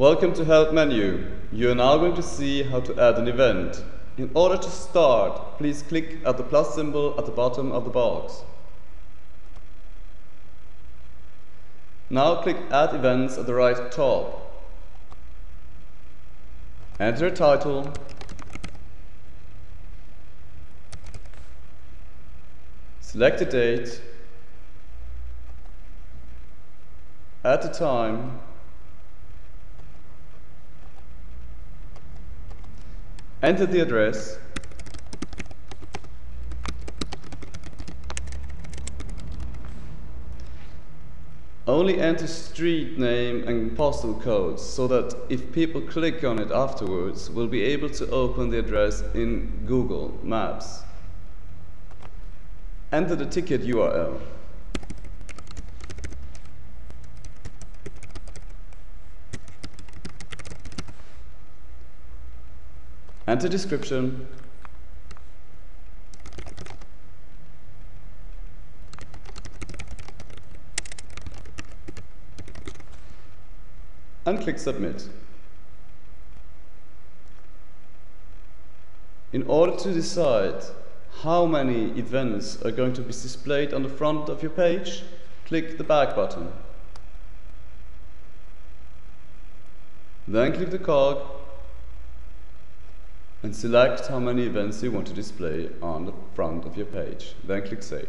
Welcome to Help menu. You are now going to see how to add an event. In order to start, please click at the plus symbol at the bottom of the box. Now click Add Events at the right top. Enter a title, select a date, add a time, enter the address, only enter street name and postal codes so that if people click on it afterwards, we'll be able to open the address in Google Maps. Enter the ticket URL. Enter description. And click submit. In order to decide how many events are going to be displayed on the front of your page, click the back button. Then click the cog and select how many events you want to display on the front of your page. Then click Save.